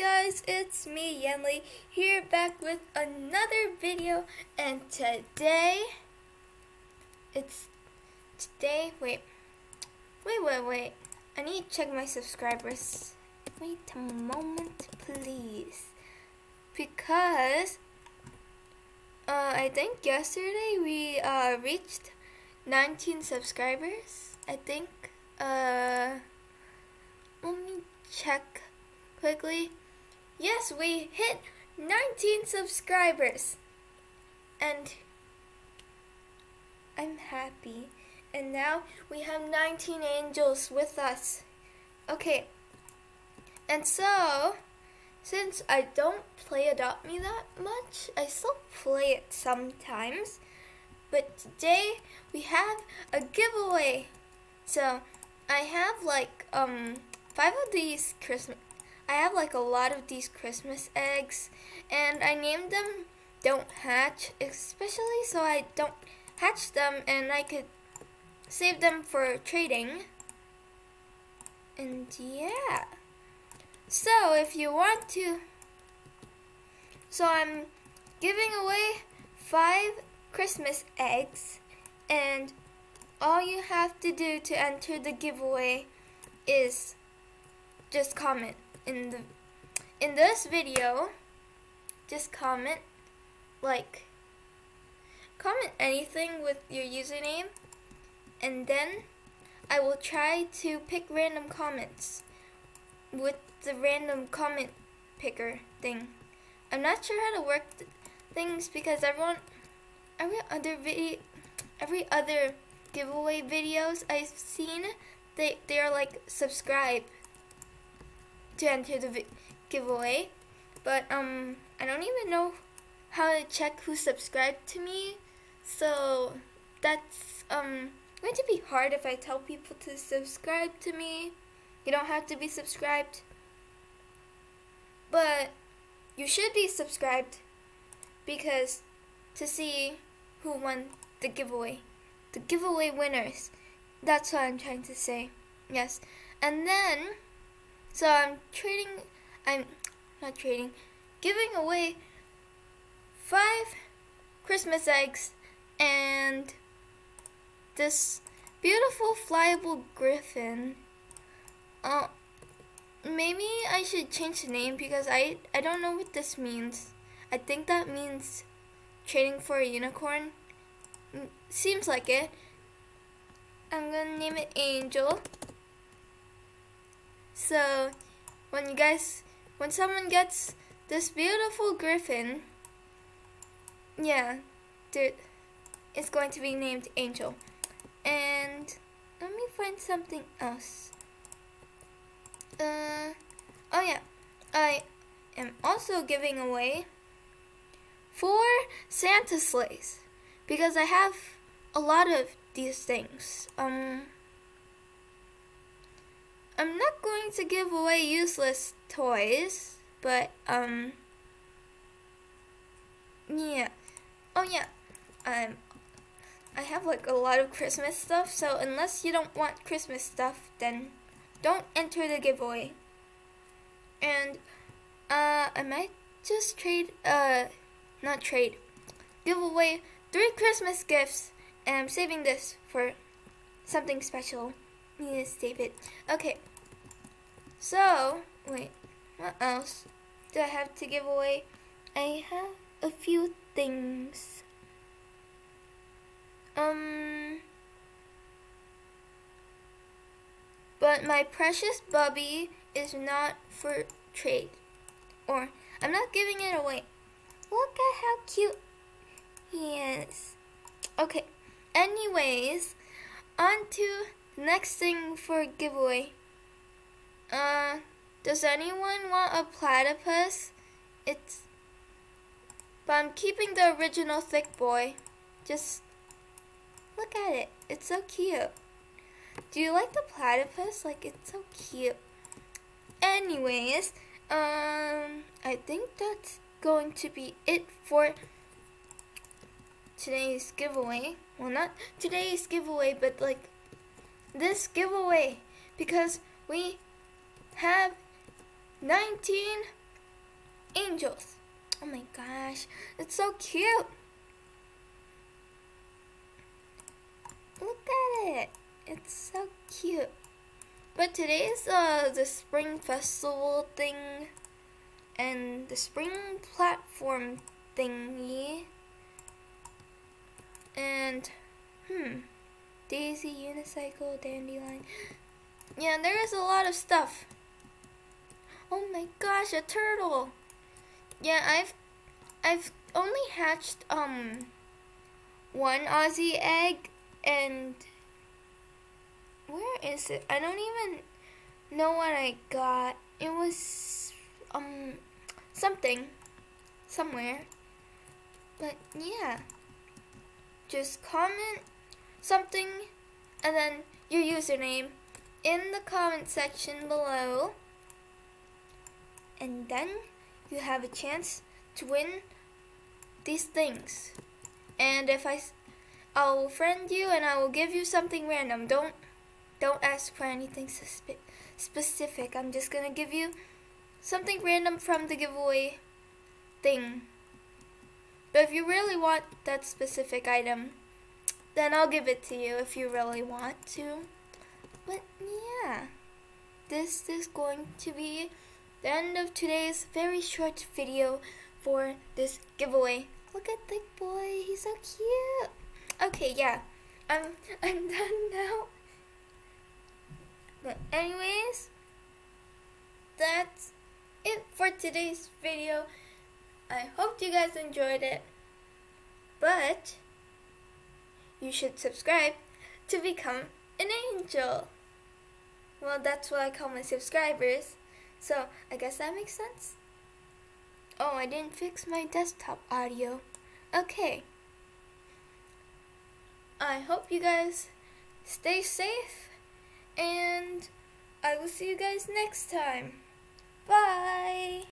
guys, it's me Yenli here back with another video and today it's today wait wait wait wait I need to check my subscribers wait a moment please because uh, I think yesterday we uh, reached 19 subscribers I think uh, let me check quickly. Yes, we hit 19 subscribers. And I'm happy. And now we have 19 angels with us. Okay. And so, since I don't play Adopt Me that much, I still play it sometimes. But today we have a giveaway. So, I have like um five of these Christmas I have like a lot of these Christmas eggs and I named them Don't Hatch, especially so I don't hatch them and I could save them for trading. And yeah. So if you want to, so I'm giving away five Christmas eggs and all you have to do to enter the giveaway is just comment in the in this video, just comment like comment anything with your username and then I will try to pick random comments with the random comment picker thing. I'm not sure how to work th things because everyone every other video every other giveaway videos I've seen they they're like subscribe to enter the giveaway. But um, I don't even know how to check who subscribed to me. So that's um going to be hard if I tell people to subscribe to me. You don't have to be subscribed. But you should be subscribed because to see who won the giveaway. The giveaway winners. That's what I'm trying to say. Yes. And then so I'm trading, I'm not trading, giving away five Christmas eggs and this beautiful flyable griffin. Uh, maybe I should change the name because I, I don't know what this means. I think that means trading for a unicorn. Mm, seems like it. I'm gonna name it Angel. So, when you guys, when someone gets this beautiful griffin, yeah, dude, it's going to be named Angel. And let me find something else. Uh, oh yeah, I am also giving away four Santa sleighs because I have a lot of these things. Um, I'm not going to give away useless toys, but, um, yeah. Oh, yeah. Um, I have, like, a lot of Christmas stuff, so unless you don't want Christmas stuff, then don't enter the giveaway. And, uh, I might just trade, uh, not trade, give away three Christmas gifts, and I'm saving this for something special. Need to save it. Okay. So, wait, what else do I have to give away? I have a few things. Um, but my precious Bubby is not for trade. Or, I'm not giving it away. Look at how cute he is. Okay, anyways, on to the next thing for giveaway. Uh, does anyone want a platypus? It's, but I'm keeping the original thick boy. Just look at it. It's so cute. Do you like the platypus? Like, it's so cute. Anyways, um, I think that's going to be it for today's giveaway. Well, not today's giveaway, but like this giveaway because we have 19 angels. Oh my gosh, it's so cute. Look at it. It's so cute. But today is uh, the spring festival thing and the spring platform thingy. And, hmm, Daisy, Unicycle, Dandelion. Yeah, there is a lot of stuff. Oh my gosh, a turtle. Yeah, I've I've only hatched um one Aussie egg and where is it? I don't even know what I got. It was um something somewhere. But yeah. Just comment something and then your username in the comment section below. And then you have a chance to win these things. And if I I'll friend you and I will give you something random. Don't don't ask for anything specific. I'm just to give you something random from the giveaway thing. But if you really want that specific item, then I'll give it to you if you really want to. But yeah, this is going to be the end of today's very short video for this giveaway. Look at the boy, he's so cute. Okay, yeah, I'm I'm done now. But anyways, that's it for today's video. I hope you guys enjoyed it. But you should subscribe to become an angel. Well, that's what I call my subscribers. So, I guess that makes sense. Oh, I didn't fix my desktop audio. Okay. I hope you guys stay safe and I will see you guys next time. Bye!